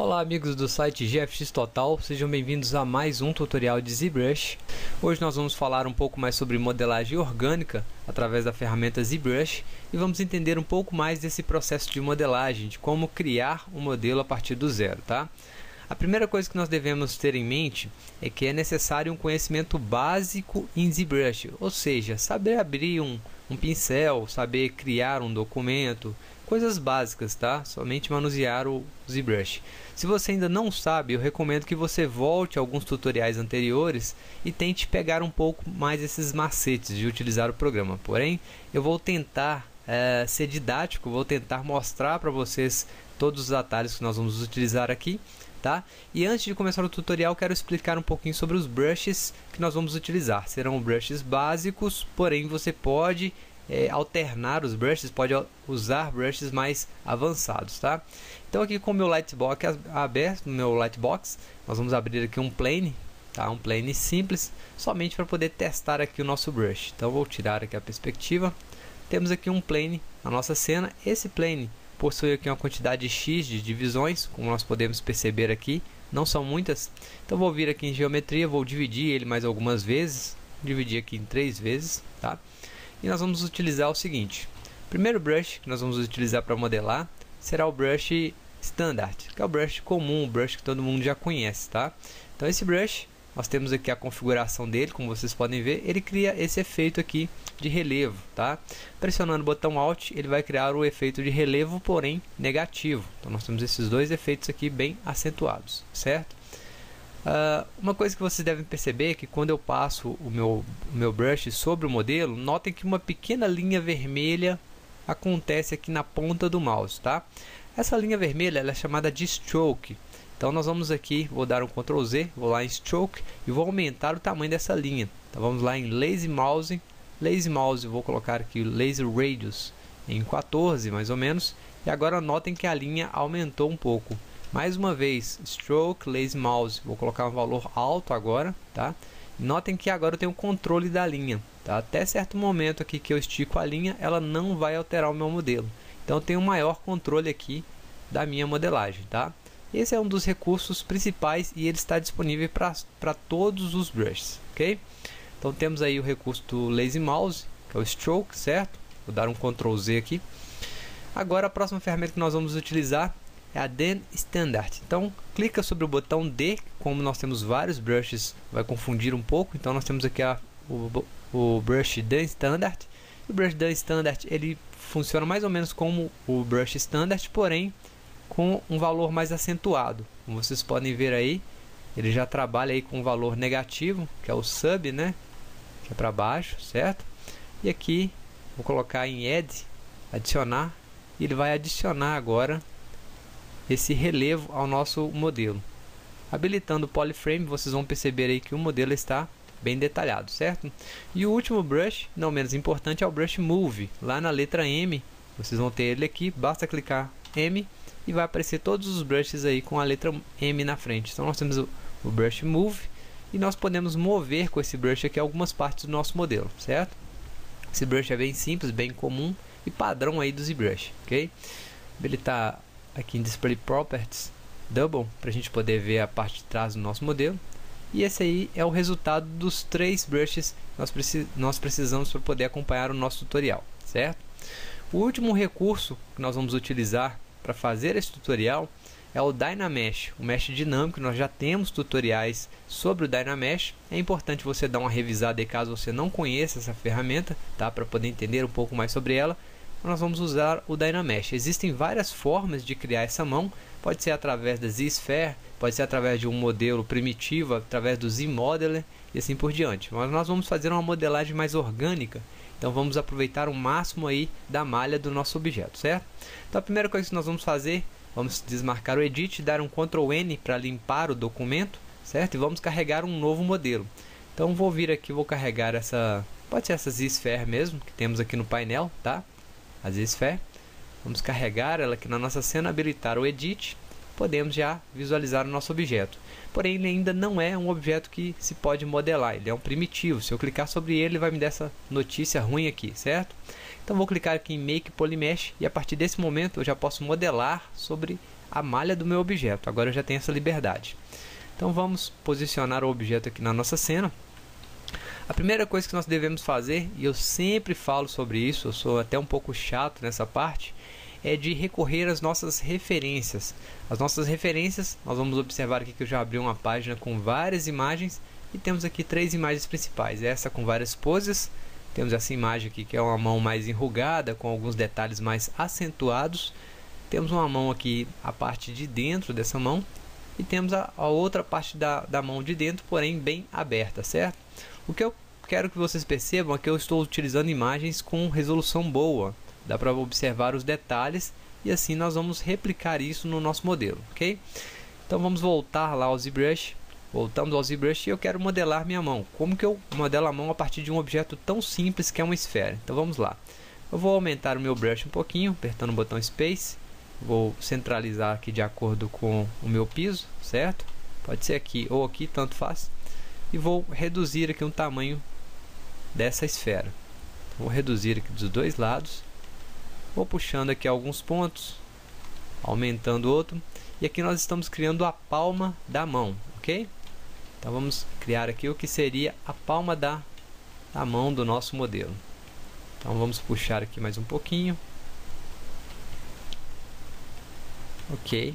Olá amigos do site GFX Total, sejam bem-vindos a mais um tutorial de ZBrush. Hoje nós vamos falar um pouco mais sobre modelagem orgânica através da ferramenta ZBrush e vamos entender um pouco mais desse processo de modelagem, de como criar um modelo a partir do zero, tá? A primeira coisa que nós devemos ter em mente é que é necessário um conhecimento básico em ZBrush, ou seja, saber abrir um, um pincel, saber criar um documento, coisas básicas, tá? Somente manusear o ZBrush. Se você ainda não sabe, eu recomendo que você volte a alguns tutoriais anteriores e tente pegar um pouco mais esses macetes de utilizar o programa. Porém, eu vou tentar é, ser didático, vou tentar mostrar para vocês todos os atalhos que nós vamos utilizar aqui. Tá? E antes de começar o tutorial, quero explicar um pouquinho sobre os brushes que nós vamos utilizar. Serão brushes básicos, porém você pode é, alternar os brushes, pode usar brushes mais avançados, tá? Então aqui com o meu Lightbox aberto, no meu Lightbox, nós vamos abrir aqui um plane, tá? Um plane simples, somente para poder testar aqui o nosso brush. Então vou tirar aqui a perspectiva. Temos aqui um plane na nossa cena. Esse plane possui aqui uma quantidade X de divisões, como nós podemos perceber aqui, não são muitas. Então vou vir aqui em geometria, vou dividir ele mais algumas vezes, dividir aqui em três vezes, tá? E nós vamos utilizar o seguinte. O primeiro brush que nós vamos utilizar para modelar será o brush standard, que é o brush comum, o brush que todo mundo já conhece, tá? Então esse brush, nós temos aqui a configuração dele, como vocês podem ver, ele cria esse efeito aqui de relevo, tá? Pressionando o botão Alt, ele vai criar o efeito de relevo, porém negativo. Então nós temos esses dois efeitos aqui bem acentuados, certo? Uh, uma coisa que vocês devem perceber é que quando eu passo o meu, o meu brush sobre o modelo, notem que uma pequena linha vermelha acontece aqui na ponta do mouse, tá? Essa linha vermelha é chamada de stroke. Então nós vamos aqui, vou dar um Ctrl Z, vou lá em stroke e vou aumentar o tamanho dessa linha. Então vamos lá em lazy mouse, lazy mouse, vou colocar aqui lazy radius em 14 mais ou menos. E agora notem que a linha aumentou um pouco. Mais uma vez, stroke, lazy mouse, vou colocar um valor alto agora, tá? Notem que agora eu tenho controle da linha, tá? Até certo momento aqui que eu estico a linha, ela não vai alterar o meu modelo. Então eu tenho maior controle aqui da minha modelagem, tá? Esse é um dos recursos principais e ele está disponível para todos os brushes, ok? Então temos aí o recurso do Lazy Mouse, que é o Stroke, certo? Vou dar um Ctrl Z aqui. Agora a próxima ferramenta que nós vamos utilizar é a Den Standard. Então, clica sobre o botão D, como nós temos vários brushes, vai confundir um pouco. Então, nós temos aqui a, o, o brush Den Standard. O brush Den Standard ele funciona mais ou menos como o brush Standard, porém com um valor mais acentuado. Como vocês podem ver aí, ele já trabalha aí com um valor negativo, que é o sub, né? Que é para baixo, certo? E aqui vou colocar em add, adicionar, e ele vai adicionar agora esse relevo ao nosso modelo. Habilitando o Polyframe, vocês vão perceber aí que o modelo está bem detalhado, certo? E o último brush, não menos importante, é o Brush Move. Lá na letra M, vocês vão ter ele aqui, basta clicar M e vai aparecer todos os brushes aí com a letra M na frente. Então nós temos o, Brush Move e nós podemos mover com esse brush aqui algumas partes do nosso modelo, certo? Esse brush é bem simples, bem comum e padrão aí do ZBrush, ok? Está aqui em Display Properties Double para a gente poder ver a parte de trás do nosso modelo. E esse aí é o resultado dos três brushes que nós, nós precisamos para poder acompanhar o nosso tutorial, certo? O último recurso que nós vamos utilizar para fazer esse tutorial é o Dynamesh, o mesh dinâmico. Nós já temos tutoriais sobre o Dynamesh. É importante você dar uma revisada aí caso você não conheça essa ferramenta, tá? Para poder entender um pouco mais sobre ela nós vamos usar o Dynamesh. Existem várias formas de criar essa mão, pode ser através da Z-Sphere, pode ser através de um modelo primitivo, através do Z-Modeler e assim por diante. Mas nós vamos fazer uma modelagem mais orgânica, então vamos aproveitar o máximo aí da malha do nosso objeto, certo? Então a primeira coisa que nós vamos fazer, vamos desmarcar o Edit, dar um Ctrl N para limpar o documento, certo? E vamos carregar um novo modelo. Então vou vir aqui, vou carregar essa, pode ser essa Z-Sphere mesmo, que temos aqui no painel, tá? Às vezes fé. Vamos carregar ela aqui na nossa cena, habilitar o Edit, podemos já visualizar o nosso objeto. Porém, ele ainda não é um objeto que se pode modelar, ele é um primitivo. Se eu clicar sobre ele, vai me dar essa notícia ruim aqui, certo? Então vou clicar aqui em Make Polymesh e a partir desse momento eu já posso modelar sobre a malha do meu objeto. Agora eu já tenho essa liberdade. Então vamos posicionar o objeto aqui na nossa cena. A primeira coisa que nós devemos fazer, e eu sempre falo sobre isso, eu sou até um pouco chato nessa parte, é de recorrer às nossas referências. As nossas referências, nós vamos observar aqui que eu já abri uma página com várias imagens e temos aqui três imagens principais. Essa com várias poses, temos essa imagem aqui que é uma mão mais enrugada, com alguns detalhes mais acentuados. Temos uma mão aqui, a parte de dentro dessa mão, e temos a, a outra parte da, da mão de dentro, porém bem aberta, certo? O que eu quero que vocês percebam é que eu estou utilizando imagens com resolução boa. Dá para observar os detalhes e assim nós vamos replicar isso no nosso modelo, ok? Então vamos voltar lá ao ZBrush Voltamos ao ZBrush e eu quero modelar minha mão. Como que eu modelo a mão a partir de um objeto tão simples que é uma esfera? Então vamos lá. Eu vou aumentar o meu brush um pouquinho, apertando o botão Space. Vou centralizar aqui de acordo com o meu piso, certo? Pode ser aqui ou aqui, tanto faz. E vou reduzir aqui o tamanho dessa esfera. Vou reduzir aqui dos dois lados. Vou puxando aqui alguns pontos, aumentando outro. E aqui nós estamos criando a palma da mão, ok? Então vamos criar aqui o que seria a palma da, da mão do nosso modelo. Então vamos puxar aqui mais um pouquinho. Ok.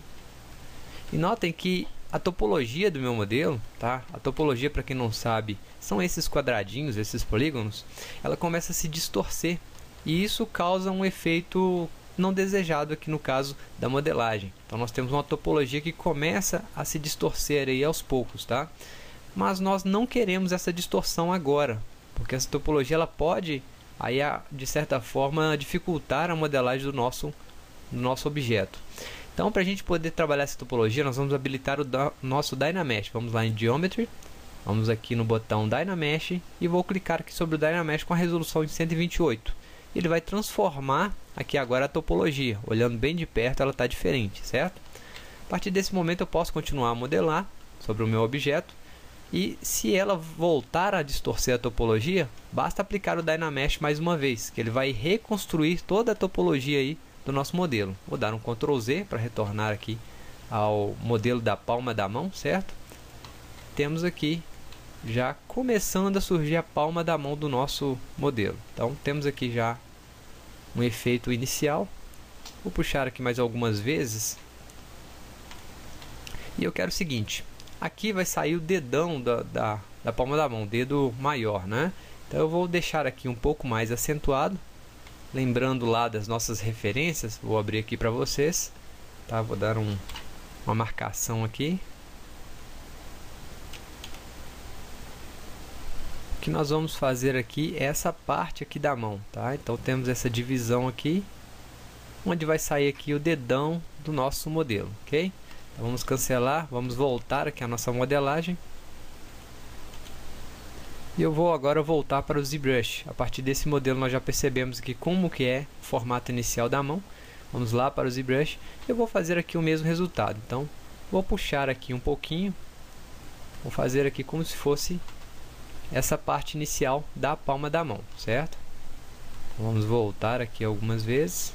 E notem que a topologia do meu modelo, tá? A topologia, para quem não sabe, são esses quadradinhos, esses polígonos. Ela começa a se distorcer e isso causa um efeito não desejado aqui no caso da modelagem. Então nós temos uma topologia que começa a se distorcer aí aos poucos, tá? mas nós não queremos essa distorção agora, porque essa topologia ela pode aí de certa forma dificultar a modelagem do nosso do nosso objeto. Então, para a gente poder trabalhar essa topologia, nós vamos habilitar o nosso Dynamesh. Vamos lá em Geometry, vamos aqui no botão Dynamesh e vou clicar aqui sobre o Dynamesh com a resolução de 128. Ele vai transformar aqui agora a topologia. Olhando bem de perto, ela está diferente, certo? A partir desse momento, eu posso continuar a modelar sobre o meu objeto e se ela voltar a distorcer a topologia, basta aplicar o Dynamesh mais uma vez, que ele vai reconstruir toda a topologia aí do nosso modelo. Vou dar um Ctrl Z para retornar aqui ao modelo da palma da mão, certo? Temos aqui já começando a surgir a palma da mão do nosso modelo. Então temos aqui já um efeito inicial. Vou puxar aqui mais algumas vezes. E eu quero o seguinte, aqui vai sair o dedão da, da, da palma da mão, dedo maior, né? Então eu vou deixar aqui um pouco mais acentuado, lembrando lá das nossas referências, vou abrir aqui para vocês, tá? Vou dar um, uma marcação aqui. O que nós vamos fazer aqui é essa parte aqui da mão, tá? Então temos essa divisão aqui, onde vai sair aqui o dedão do nosso modelo, ok? Então, vamos cancelar, vamos voltar aqui a nossa modelagem. E eu vou agora voltar para o ZBrush. A partir desse modelo nós já percebemos aqui como que é o formato inicial da mão. Vamos lá para o ZBrush. Eu vou fazer aqui o mesmo resultado. Então, vou puxar aqui um pouquinho. Vou fazer aqui como se fosse essa parte inicial da palma da mão, certo? Vamos voltar aqui algumas vezes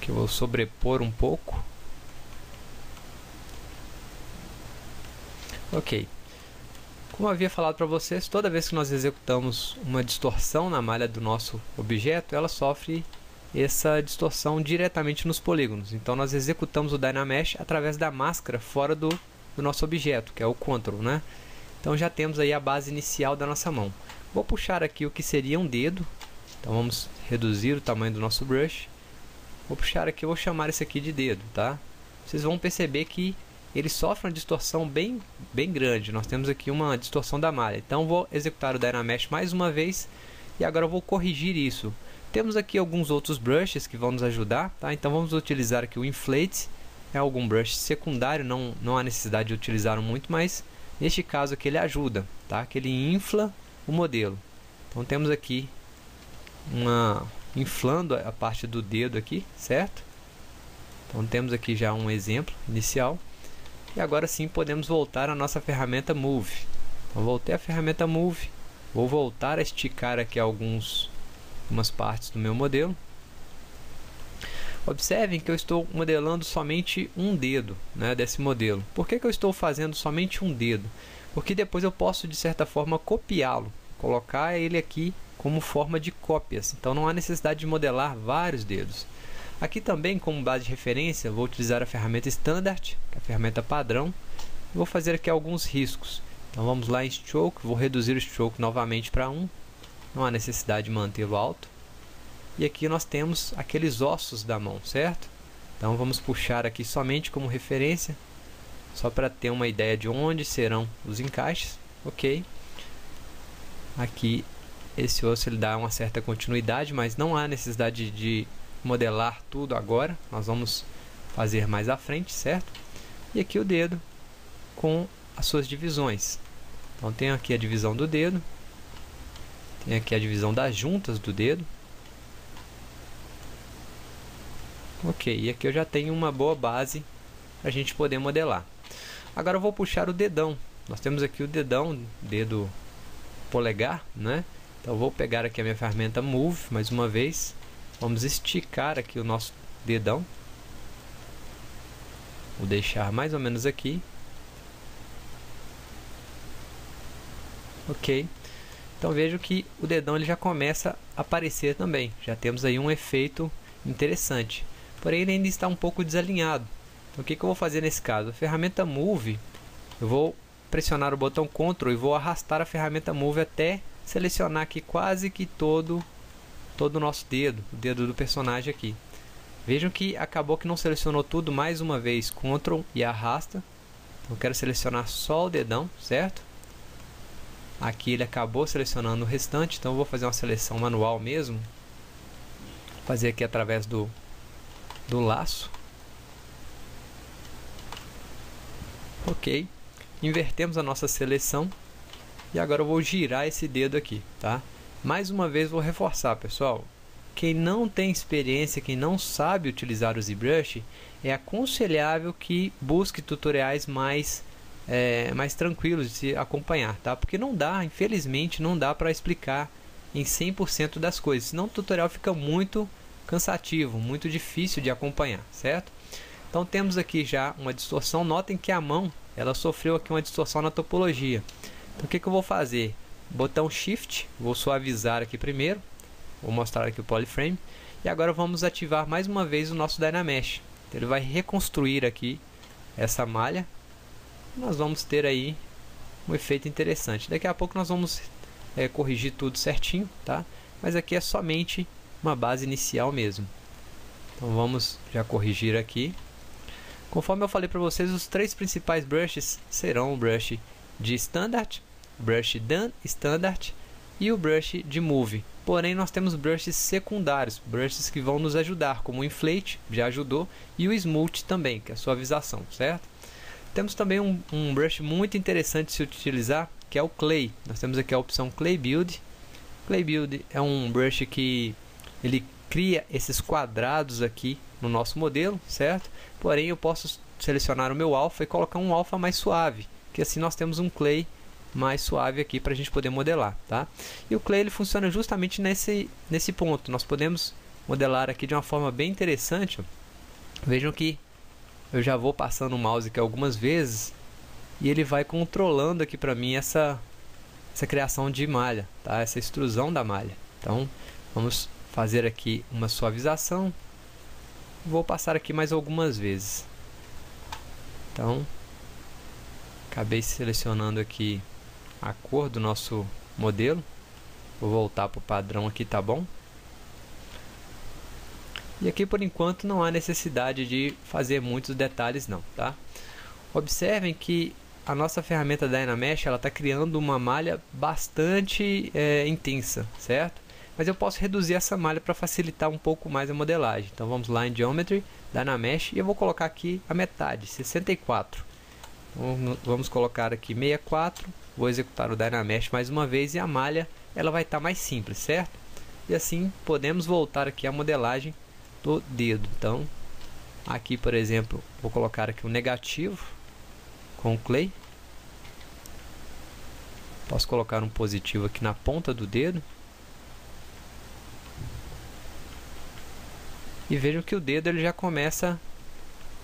que eu vou sobrepor um pouco. Ok. Como eu havia falado para vocês, toda vez que nós executamos uma distorção na malha do nosso objeto, ela sofre essa distorção diretamente nos polígonos. Então nós executamos o Dynamesh através da máscara fora do, do nosso objeto, que é o Control. Né? Então já temos aí a base inicial da nossa mão. Vou puxar aqui o que seria um dedo. Então vamos reduzir o tamanho do nosso brush. Vou puxar aqui, vou chamar esse aqui de dedo, tá? Vocês vão perceber que ele sofre uma distorção bem, bem grande. Nós temos aqui uma distorção da malha. Então vou executar o Dynamesh mais uma vez e agora vou corrigir isso. Temos aqui alguns outros brushes que vão nos ajudar, tá? Então vamos utilizar aqui o Inflate. É algum brush secundário, não, não há necessidade de utilizar muito, mas neste caso aqui ele ajuda, tá? Que ele infla o modelo. Então temos aqui uma, inflando a parte do dedo aqui, certo? Então temos aqui já um exemplo inicial. E agora sim podemos voltar à nossa ferramenta Move. Então voltei à ferramenta Move. Vou voltar a esticar aqui alguns, algumas partes do meu modelo. Observem que eu estou modelando somente um dedo né, desse modelo. Por que, que eu estou fazendo somente um dedo? Porque depois eu posso, de certa forma, copiá-lo, colocar ele aqui como forma de cópias. Então não há necessidade de modelar vários dedos. Aqui também, como base de referência, vou utilizar a ferramenta Standard, que é a ferramenta padrão. Vou fazer aqui alguns riscos. Então vamos lá em Stroke, vou reduzir o Stroke novamente para 1. Não há necessidade de mantê-lo alto. E aqui nós temos aqueles ossos da mão, certo? Então vamos puxar aqui somente como referência, só para ter uma ideia de onde serão os encaixes. Ok. Aqui esse osso ele dá uma certa continuidade, mas não há necessidade de modelar tudo agora. Nós vamos fazer mais à frente, certo? E aqui o dedo com as suas divisões. Então tem aqui a divisão do dedo, tem aqui a divisão das juntas do dedo, Ok, e aqui eu já tenho uma boa base para a gente poder modelar. Agora eu vou puxar o dedão. Nós temos aqui o dedão, dedo polegar, né? Então eu vou pegar aqui a minha ferramenta Move, mais uma vez. Vamos esticar aqui o nosso dedão. Vou deixar mais ou menos aqui. Ok. Então vejo que o dedão ele já começa a aparecer também. Já temos aí um efeito interessante porém ele ainda está um pouco desalinhado. Então, o que, que eu vou fazer nesse caso? A ferramenta Move, eu vou pressionar o botão Ctrl e vou arrastar a ferramenta Move até selecionar aqui quase que todo, todo o nosso dedo, o dedo do personagem aqui. Vejam que acabou que não selecionou tudo mais uma vez, Ctrl e arrasta. Então, eu quero selecionar só o dedão, certo? Aqui ele acabou selecionando o restante, então vou fazer uma seleção manual mesmo. Fazer aqui através do do laço. Ok. Invertemos a nossa seleção. E agora eu vou girar esse dedo aqui, tá? Mais uma vez vou reforçar, pessoal. Quem não tem experiência, quem não sabe utilizar o ZBrush, é aconselhável que busque tutoriais mais é, mais tranquilos de se acompanhar, tá? Porque não dá, infelizmente, não dá para explicar em 100% das coisas. Senão o tutorial fica muito cansativo, muito difícil de acompanhar, certo? Então temos aqui já uma distorção. Notem que a mão ela sofreu aqui uma distorção na topologia. Então o que, que eu vou fazer? Botão Shift, vou suavizar aqui primeiro. Vou mostrar aqui o Polyframe. E agora vamos ativar mais uma vez o nosso Dynamesh. Então, ele vai reconstruir aqui essa malha. Nós vamos ter aí um efeito interessante. Daqui a pouco nós vamos é, corrigir tudo certinho, tá? Mas aqui é somente uma base inicial mesmo. Então vamos já corrigir aqui. Conforme eu falei para vocês, os três principais brushes serão o brush de Standard, brush Done Standard e o brush de Move. Porém, nós temos brushes secundários, brushes que vão nos ajudar, como o Inflate, já ajudou, e o Smooth também, que é a suavização, certo? Temos também um, um brush muito interessante de se utilizar, que é o Clay. Nós temos aqui a opção Clay Build. Clay Build é um brush que ele cria esses quadrados aqui no nosso modelo, certo? Porém, eu posso selecionar o meu alfa e colocar um alfa mais suave, que assim nós temos um clay mais suave aqui para a gente poder modelar, tá? E o clay ele funciona justamente nesse, nesse ponto. Nós podemos modelar aqui de uma forma bem interessante. Vejam que eu já vou passando o mouse aqui algumas vezes e ele vai controlando aqui para mim essa essa criação de malha, tá? Essa extrusão da malha. Então, vamos fazer aqui uma suavização. Vou passar aqui mais algumas vezes. Então, acabei selecionando aqui a cor do nosso modelo. Vou voltar para o padrão aqui, tá bom? E aqui por enquanto não há necessidade de fazer muitos detalhes não, tá? Observem que a nossa ferramenta Dynamesh está criando uma malha bastante é, intensa, certo? mas eu posso reduzir essa malha para facilitar um pouco mais a modelagem. Então vamos lá em Geometry, Dynamesh e eu vou colocar aqui a metade, 64. Vamos colocar aqui 64, vou executar o Dynamesh mais uma vez e a malha ela vai estar tá mais simples, certo? E assim podemos voltar aqui à modelagem do dedo. Então aqui por exemplo, vou colocar aqui um negativo com o clay. Posso colocar um positivo aqui na ponta do dedo E vejam que o dedo ele já começa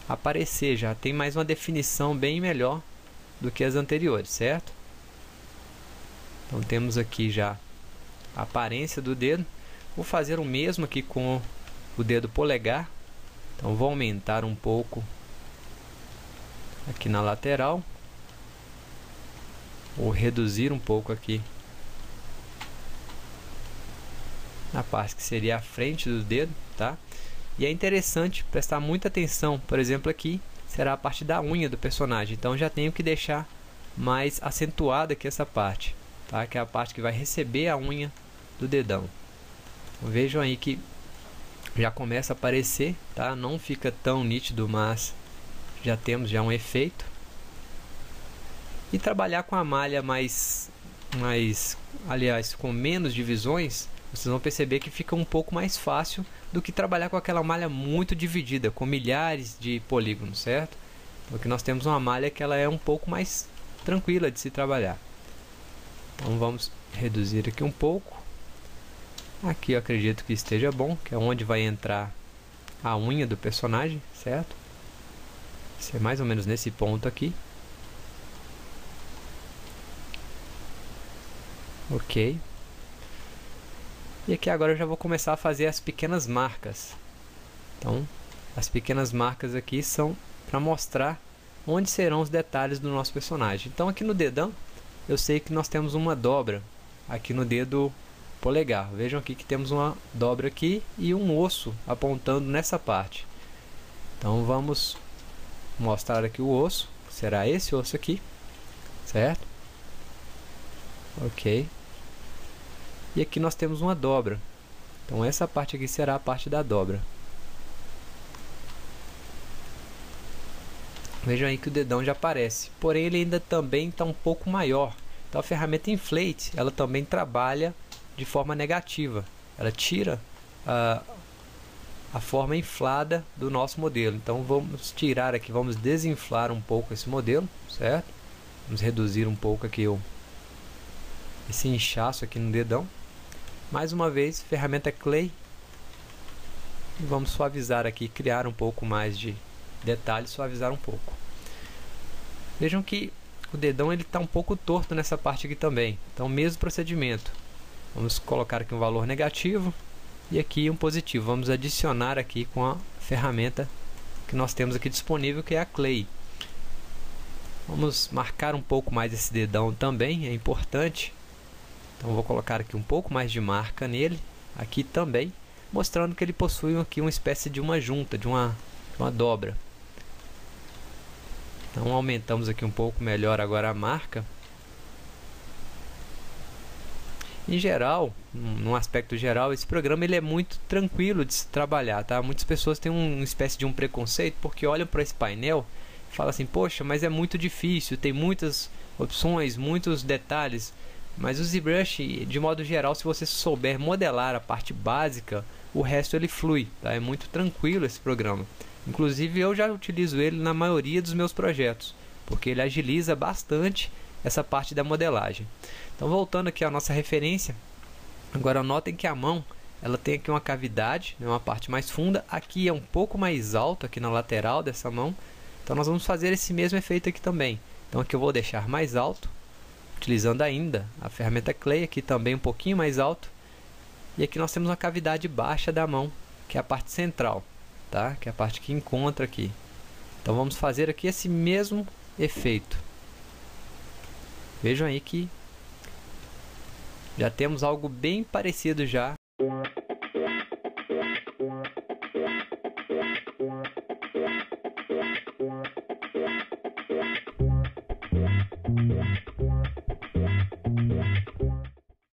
aparecer, já tem mais uma definição bem melhor do que as anteriores, certo? Então temos aqui já a aparência do dedo. Vou fazer o mesmo aqui com o dedo polegar. Então vou aumentar um pouco aqui na lateral. Vou reduzir um pouco aqui na parte que seria a frente do dedo, tá? E é interessante prestar muita atenção, por exemplo, aqui será a parte da unha do personagem. Então já tenho que deixar mais acentuada aqui essa parte, tá? Que é a parte que vai receber a unha do dedão. Vejam aí que já começa a aparecer, tá? Não fica tão nítido, mas já temos já um efeito. E trabalhar com a malha mais mais aliás, com menos divisões, vocês vão perceber que fica um pouco mais fácil do que trabalhar com aquela malha muito dividida, com milhares de polígonos, certo? Porque nós temos uma malha que ela é um pouco mais tranquila de se trabalhar. Então vamos reduzir aqui um pouco. Aqui eu acredito que esteja bom, que é onde vai entrar a unha do personagem, certo? Ser mais ou menos nesse ponto aqui. Ok. E aqui agora eu já vou começar a fazer as pequenas marcas. Então, as pequenas marcas aqui são para mostrar onde serão os detalhes do nosso personagem. Então aqui no dedão, eu sei que nós temos uma dobra aqui no dedo polegar. Vejam aqui que temos uma dobra aqui e um osso apontando nessa parte. Então vamos mostrar aqui o osso. Será esse osso aqui, certo? Ok. E aqui nós temos uma dobra. Então essa parte aqui será a parte da dobra. Vejam aí que o dedão já aparece. Porém ele ainda também está um pouco maior. Então a ferramenta Inflate, ela também trabalha de forma negativa. Ela tira a, a forma inflada do nosso modelo. Então vamos tirar aqui, vamos desinflar um pouco esse modelo, certo? Vamos reduzir um pouco aqui o, esse inchaço aqui no dedão. Mais uma vez, ferramenta Clay. E vamos suavizar aqui, criar um pouco mais de detalhes, suavizar um pouco. Vejam que o dedão ele está um pouco torto nessa parte aqui também. Então, mesmo procedimento. Vamos colocar aqui um valor negativo e aqui um positivo. Vamos adicionar aqui com a ferramenta que nós temos aqui disponível, que é a Clay. Vamos marcar um pouco mais esse dedão também, é importante. Então vou colocar aqui um pouco mais de marca nele, aqui também, mostrando que ele possui aqui uma espécie de uma junta, de uma, de uma dobra. Então aumentamos aqui um pouco melhor agora a marca. Em geral, num aspecto geral, esse programa ele é muito tranquilo de se trabalhar, tá? Muitas pessoas têm uma espécie de um preconceito porque olham para esse painel e falam assim, poxa, mas é muito difícil, tem muitas opções, muitos detalhes. Mas o ZBrush, de modo geral, se você souber modelar a parte básica, o resto ele flui, tá? É muito tranquilo esse programa. Inclusive eu já utilizo ele na maioria dos meus projetos, porque ele agiliza bastante essa parte da modelagem. Então voltando aqui à nossa referência, agora notem que a mão ela tem aqui uma cavidade, né, uma parte mais funda, aqui é um pouco mais alto aqui na lateral dessa mão. Então nós vamos fazer esse mesmo efeito aqui também. Então aqui eu vou deixar mais alto, utilizando ainda a ferramenta Clay, aqui também um pouquinho mais alto. E aqui nós temos uma cavidade baixa da mão, que é a parte central, tá? que é a parte que encontra aqui. Então vamos fazer aqui esse mesmo efeito. Vejam aí que já temos algo bem parecido já